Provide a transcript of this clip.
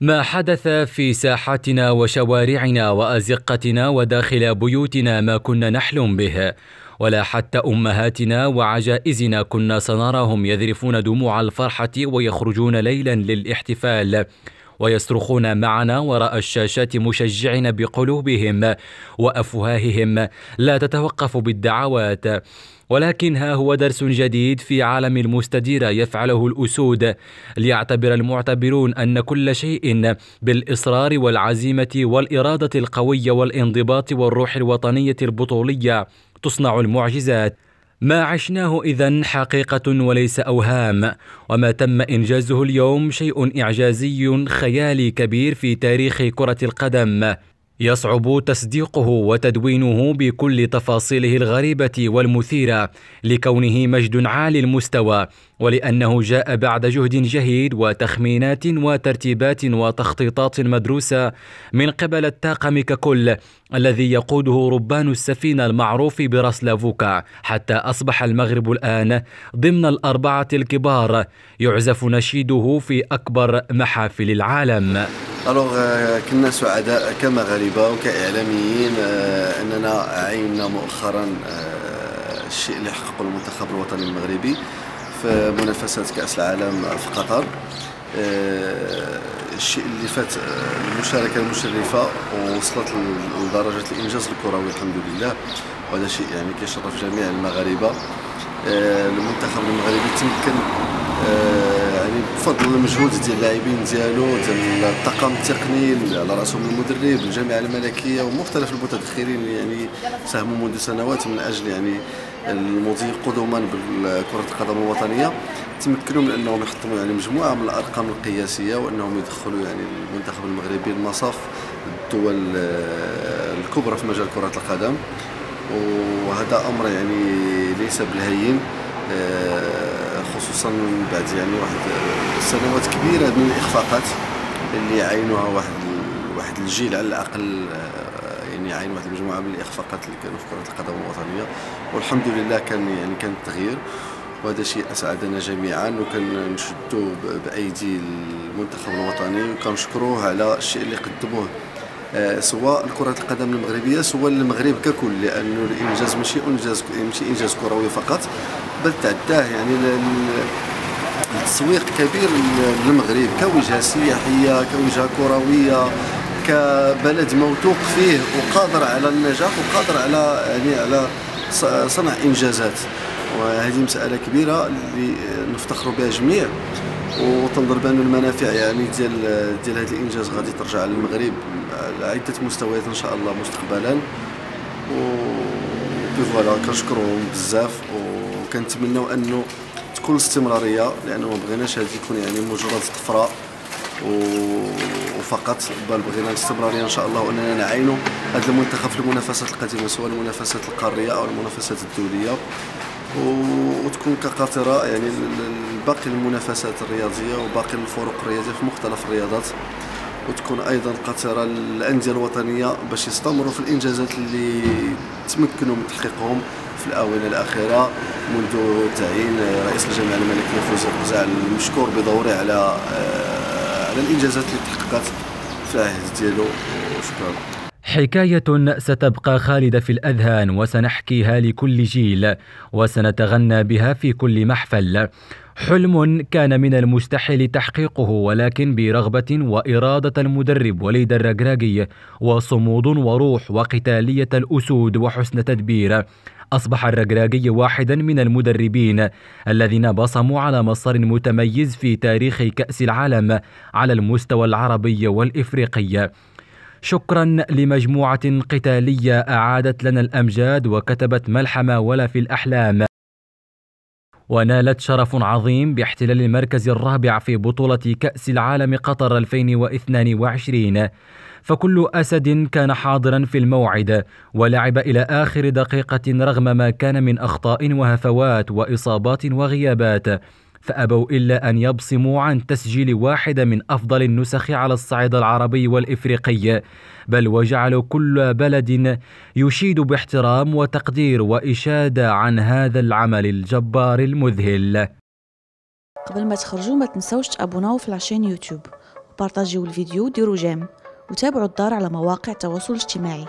ما حدث في ساحاتنا وشوارعنا وأزقتنا وداخل بيوتنا ما كنا نحلم به ولا حتى أمهاتنا وعجائزنا كنا سنراهم يذرفون دموع الفرحة ويخرجون ليلا للاحتفال. ويصرخون معنا وراء الشاشات مشجعين بقلوبهم وأفواههم. لا تتوقف بالدعوات. ولكن ها هو درس جديد في عالم المستديرة يفعله الأسود. ليعتبر المعتبرون أن كل شيء بالإصرار والعزيمة والإرادة القوية والانضباط والروح الوطنية البطولية تصنع المعجزات. ما عشناه إذا حقيقة وليس أوهام، وما تم إنجازه اليوم شيء إعجازي خيالي كبير في تاريخ كرة القدم، يصعب تصديقه وتدوينه بكل تفاصيله الغريبة والمثيرة لكونه مجد عالي المستوى ولأنه جاء بعد جهد جهيد وتخمينات وترتيبات وتخطيطات مدروسة من قبل الطاقم ككل الذي يقوده ربان السفينة المعروف براسلافوكا حتى أصبح المغرب الآن ضمن الأربعة الكبار يعزف نشيده في أكبر محافل العالم. الوغ euh, كنا سعداء كمغاربه وكإعلاميين euh, أننا عينا مؤخرا euh, الشيء اللي حققه المنتخب الوطني المغربي في منافسات كأس العالم في قطر. الشيء اللي فات المشاركة المشرفة ووصلت لدرجة الإنجاز الكروي الحمد لله. وهذا شيء يعني كيشرف جميع المغاربة. المنتخب المغربي تمكن يعني بفضل المجهود ديال اللاعبين ديالو ديال الطاقم التقني على رأسهم المدرب الجامعة الملكية ومختلف المتدخلين يعني ساهموا منذ سنوات من أجل يعني المضي قدما بكره القدم الوطنية. تمكنوا من أنهم يحطموا يعني مجموعة من الأرقام القياسية وأنهم يدخلوا يعني المنتخب المغربي لمصاف الدول الكبرى في مجال كرة القدم. وهذا أمر يعني ليس بالهين خصوصا بعد يعني واحد سنوات كبيرة من الإخفاقات اللي عينوها واحد واحد الجيل على الأقل يعني عين واحد المجموعة من الإخفاقات اللي كانوا في كرة القدم الوطنية. والحمد لله كان يعني كان التغيير وهذا شيء أسعدنا جميعا وكنشدوا بأيدي المنتخب الوطني وكنشكروه على الشيء اللي قدموه آه، سواء كرة القدم المغربية سواء المغرب ككل لأنه الإنجاز ماشي إنجاز ماشي إنجاز كروي فقط. بل تعداه يعني التسويق كبير للمغرب كوجهة سياحية كوجهة كروية كبلد موثوق فيه وقادر على النجاح وقادر على يعني على صنع إنجازات. وهذه مسألة كبيرة اللي نفتخر بها جميع. وتنظر بأن المنافع يعني ديال ديال هذا الإنجاز غادي ترجع للمغرب على عده مستويات إن شاء الله مستقبلا. و فوالا كنشكرهم بزاف. وكنتمناو أنه تكون استمرارية لأنه ما بغيناش هذه تكون يعني مجرد طفرة وفقط بل بغينا الاستمرارية إن شاء الله وأننا نعينوا هذا المنتخب في المنافسات القادمه سواء المنافسات القارية أو المنافسات الدولية. وتكون كقاطرة يعني باقي المنافسات الرياضية وباقي الفروق الرياضية في مختلف الرياضات. وتكون أيضا قاطره للأندية الوطنية باش يستمروا في الإنجازات اللي تمكنوا من تحقيقهم في الأونة الأخيرة منذ تعيين رئيس الجامعة الملكية فوزي القزاع المشكور بدوره على آه، على الإنجازات اللي تحققت في العهد ديالو. وشكرا حكاية ستبقى خالدة في الأذهان وسنحكيها لكل جيل وسنتغنى بها في كل محفل. حلم كان من المستحيل تحقيقه ولكن برغبة وإرادة المدرب وليد الرقراقي وصمود وروح وقتالية الأسود وحسن تدبير أصبح الرقراقي واحدا من المدربين الذين بصموا على مسار متميز في تاريخ كأس العالم على المستوى العربي والإفريقي. شكرا لمجموعة قتالية أعادت لنا الأمجاد وكتبت ملحمة ولا في الأحلام. ونالت شرف عظيم باحتلال المركز الرابع في بطولة كأس العالم قطر 2022 فكل أسد كان حاضرا في الموعد ولعب إلى آخر دقيقة رغم ما كان من أخطاء وهفوات وإصابات وغيابات. فأبوا إلا أن يبصموا عن تسجيل واحدة من أفضل النسخ على الصعيد العربي والإفريقي بل وجعلوا كل بلد يشيد باحترام وتقدير وإشادة عن هذا العمل الجبار المذهل. قبل ما تخرجوا ما تنسوش تابوناو في العشان يوتيوب. وبارطاجيو الفيديو وديروا جيم. وتابعوا الدار على مواقع التواصل الاجتماعي.